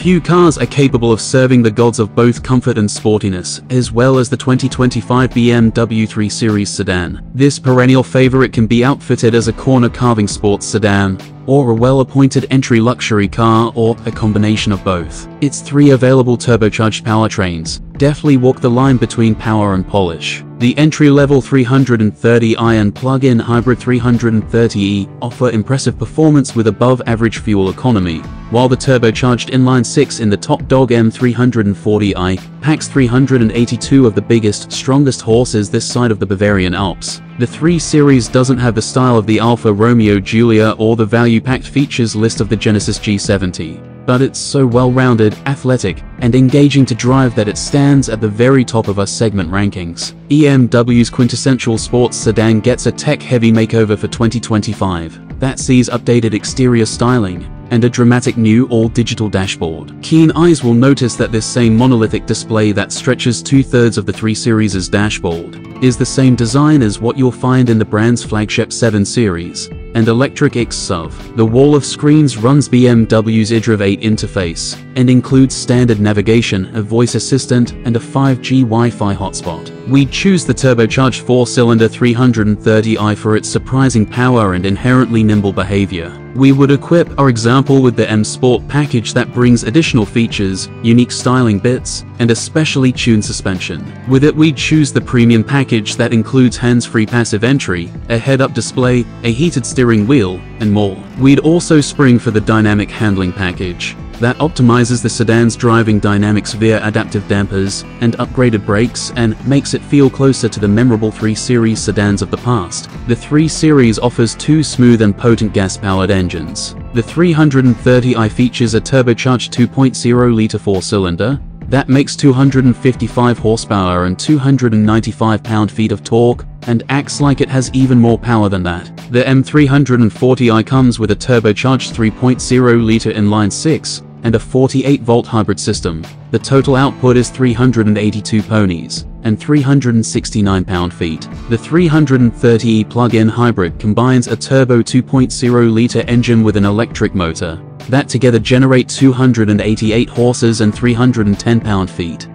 Few cars are capable of serving the gods of both comfort and sportiness, as well as the 2025 BMW 3 Series sedan. This perennial favorite can be outfitted as a corner carving sports sedan, or a well-appointed entry luxury car, or a combination of both. Its three available turbocharged powertrains deftly walk the line between power and polish. The entry-level 330i and plug-in hybrid 330e offer impressive performance with above-average fuel economy, while the turbocharged inline-six in the top dog M340i packs 382 of the biggest, strongest horses this side of the Bavarian Alps. The 3 Series doesn't have the style of the Alfa Romeo Giulia or the value-packed features list of the Genesis G70 but it's so well-rounded, athletic, and engaging to drive that it stands at the very top of our segment rankings. BMW's quintessential sports sedan gets a tech-heavy makeover for 2025 that sees updated exterior styling, and a dramatic new all-digital dashboard. Keen eyes will notice that this same monolithic display that stretches two-thirds of the 3 Series' dashboard is the same design as what you'll find in the brand's flagship 7 Series and electric iX SUV. The wall of screens runs BMW's iDrive 8 interface and includes standard navigation, a voice assistant, and a 5G Wi-Fi hotspot. We choose the turbocharged 4-cylinder 330i for its surprising power and inherently nimble behavior. We would equip our example with the M Sport package that brings additional features, unique styling bits, and a specially tuned suspension. With it we choose the premium package that includes hands-free passive entry, a head-up display, a heated steering wheel, and more. We'd also spring for the dynamic handling package that optimizes the sedan's driving dynamics via adaptive dampers and upgraded brakes and makes it feel closer to the memorable 3 Series sedans of the past. The 3 Series offers two smooth and potent gas-powered engines. The 330i features a turbocharged 2.0-litre four-cylinder that makes 255 horsepower and 295 pound-feet of torque, and acts like it has even more power than that. The M340i comes with a turbocharged 3.0-litre inline-six and a 48-volt hybrid system. The total output is 382 ponies and 369 pound-feet. The 330e plug-in hybrid combines a turbo 2.0-litre engine with an electric motor that together generate 288 horses and 310 pound-feet.